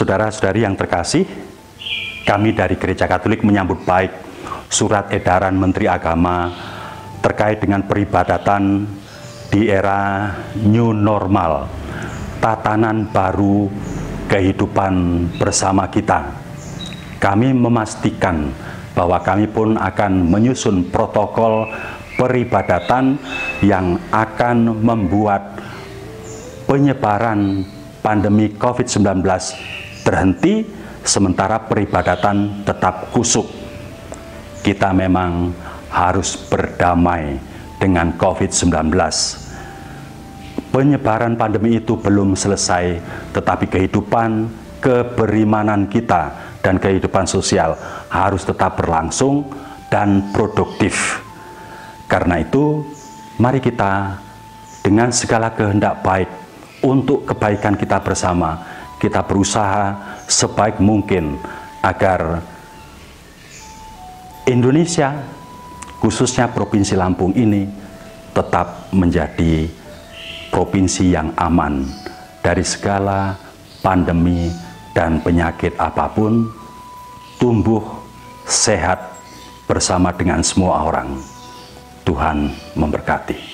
Saudara-saudari yang terkasih, kami dari Gereja Katolik menyambut baik surat edaran Menteri Agama terkait dengan peribadatan di era new normal, tatanan baru kehidupan bersama kita. Kami memastikan bahwa kami pun akan menyusun protokol peribadatan yang akan membuat penyebaran pandemi COVID-19 terhenti sementara peribadatan tetap kusuk. Kita memang harus berdamai dengan COVID-19. Penyebaran pandemi itu belum selesai, tetapi kehidupan keberimanan kita dan kehidupan sosial harus tetap berlangsung dan produktif. Karena itu, mari kita dengan segala kehendak baik untuk kebaikan kita bersama, kita berusaha sebaik mungkin agar Indonesia khususnya Provinsi Lampung ini tetap menjadi provinsi yang aman dari segala pandemi dan penyakit apa pun, tumbuh sehat bersama dengan semua orang. Tuhan memberkati.